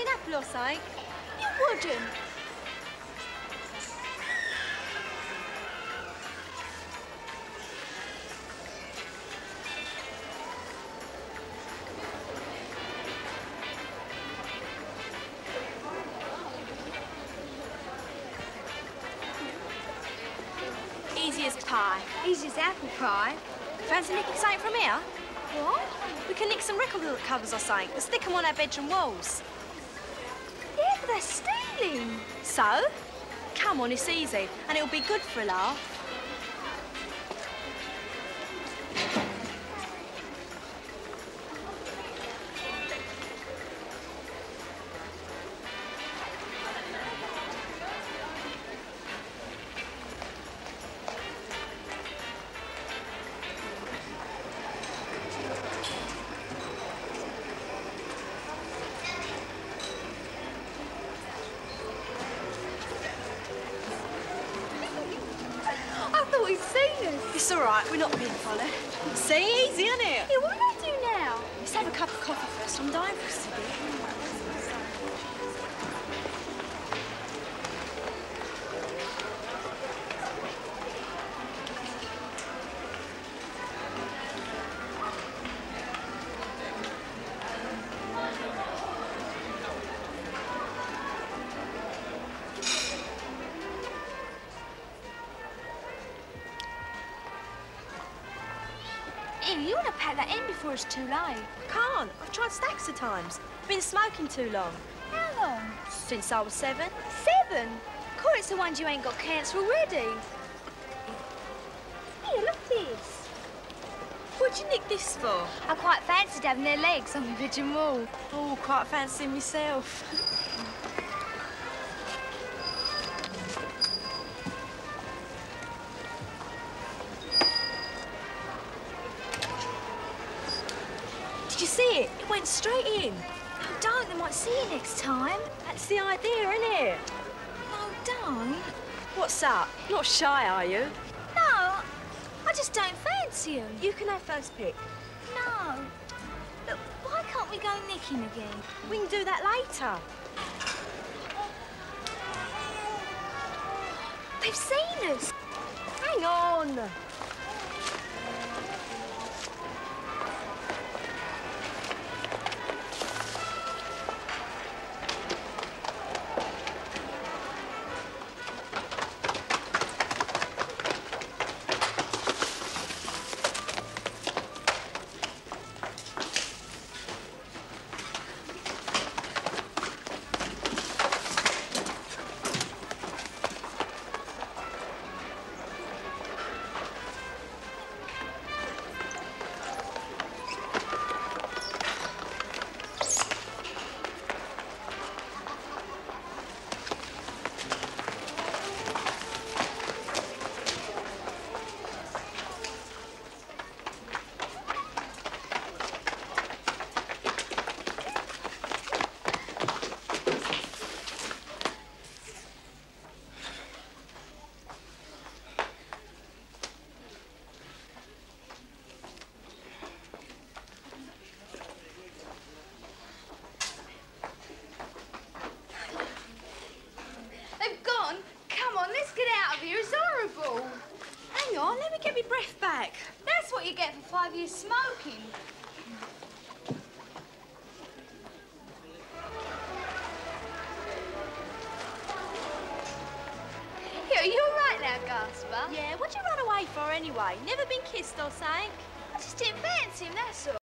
an apple or something? You wouldn't. Easy as pie. Easy as apple pie. Fancy nicking something from here? What? We can nick some record covers or something and stick them on our bedroom walls. They're stealing. So? Come on, it's easy, and it'll be good for a laugh. I seen us. It's all right, we're not being followed. See, easy, isn't it? Yeah, what do I do now? Let's have a cup of coffee first. I'm dying for a. Here, you want to pack that in before it's too late. Can't. I've tried stacks of times. Been smoking too long. How long? Since I was seven. Seven? Of Course, it's the ones you ain't got cancer already. Here, look at this. What'd you nick this for? I quite fancied having their legs on my bedroom wall. Oh, quite fancying myself. Did you see it? It went straight in. No, don't. They might see you next time. That's the idea, isn't it? No, don't. What's up? Not shy, are you? No, I just don't fancy them. You can have first pick. No. Look, why can't we go nicking again? We can do that later. They've seen us. Hang on. Back. That's what you get for five years smoking. Here, are you all right now, Gasper? Yeah, what'd you run away for anyway? Never been kissed or sank? I just didn't fancy him, that's all.